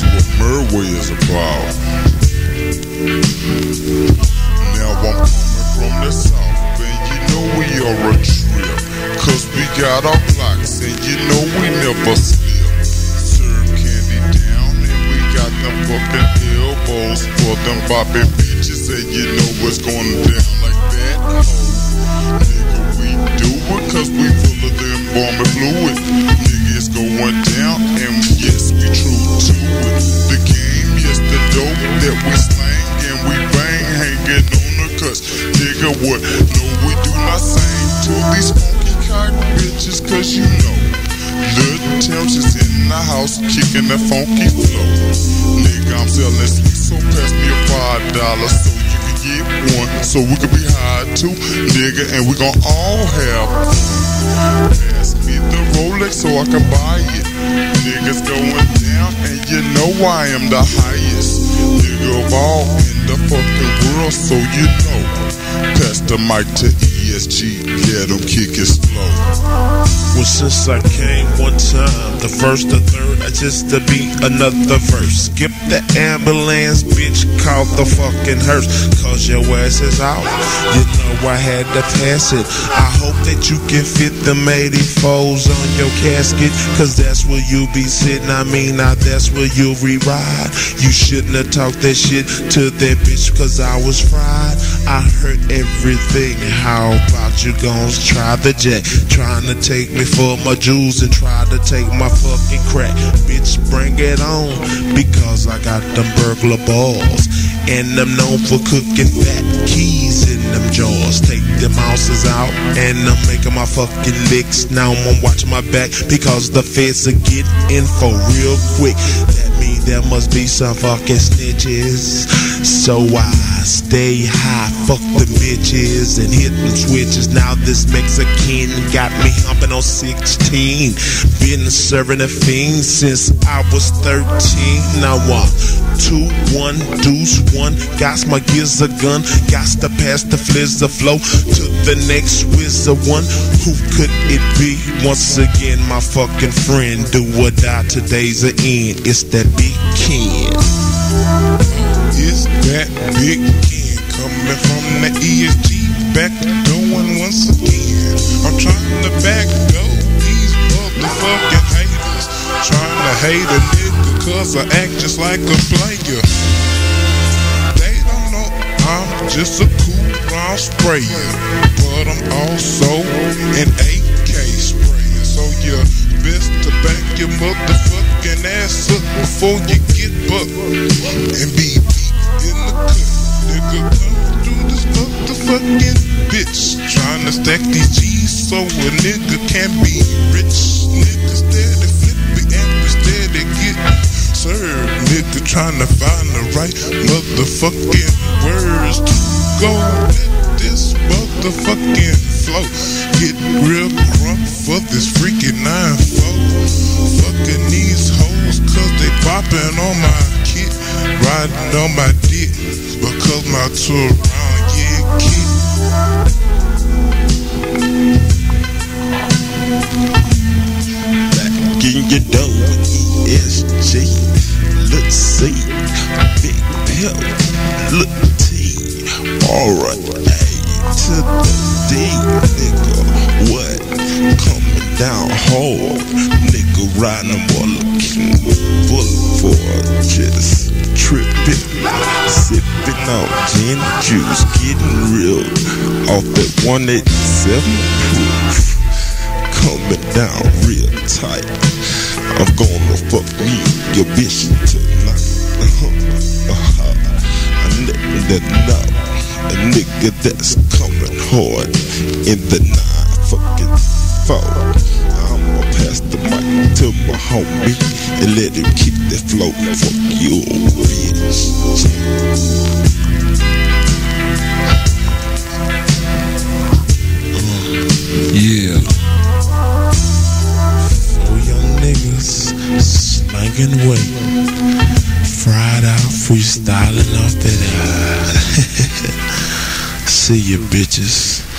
That's what Merway is about. Now I'm coming from the south, and you know we are a trip. Cause we got our blocks, and you know we never slip. Serve candy down, and we got them fucking elbows for them bopping bitches, and you know it's going down like that. Nigga, we do it cause we full of them bombing fluid. Nigga, it's going down, and these funky cock bitches, cause you know. Lil Tim's is in the house, kicking that funky flow. Nigga, I'm selling so pass me a five dollars so you can get one, so we can be high too, nigga, and we gon' all have fun. Pass me the Rolex so I can buy it. Niggas going down, and you know I am the highest nigga of all in the fucking world, so you know. Pass the mic to ESG, let him kick his flow. Well, since I came one time, the first, the third, I just to be another verse. Skip the ambulance, bitch, call the fucking hearse, cause your ass is out. You know I had to pass it. I hope that you can fit them 84s on your casket, cause that's where you be sitting. I mean, now that's where you'll re-ride. You shouldn't have talked that shit to that bitch, cause I was fried. I heard everything. How about you gon' try the jet? Trying to take me for my jewels and try to take my fucking crack. Bitch, bring it on, because I got them burglar balls. And I'm known for cooking fat keys in them jaws. Take them houses out, and I'm making my fucking licks. Now I'm watching my back, because the feds are getting info real quick. That means there must be some fucking snitches. So I stay high, fuck the bitches, and hit them switches. Now this Mexican got me humping on 16. Been serving a fiend since I was 13. Now what? Two, one, deuce, one. Got my gears a gun. Got to pass the flizzer flow to the next wizard one. Who could it be? Once again, my fucking friend. Do or die, today's the end. It's that big kid. Hate a nigga cause I act just like a player. They don't know I'm just a cool brown sprayer. But I'm also an AK sprayer. So you best to back your motherfucking ass up before you get bucked and be beat in the cut. Nigga, come through this motherfucking bitch. Trying to stack these G's so a nigga can be rich. Nigga steady flipping and steady get served. Nigga trying to find the right motherfucking words to go with this motherfucking flow. Get real crunk for this freaking 9 4. Fucking these hoes cause they popping on my kid. Riding on my dick because my tour around, yeah, kid. Back in your dough Look to the D. Nigga. What? Coming down hard. Nigga riding a motherfucking boulevard. Just tripping. Sipping on gin juice. Getting real. Off that 187 proof coming down real tight. I'm gonna fuck me, your bitch A nigga know, a nigga that's coming hard in the nine fucking four. I'ma pass the mic to my homie and let him keep that flow. Fuck you, bitch. Yeah. Four young niggas slanging weight. Fried out, freestyling off that. See you bitches.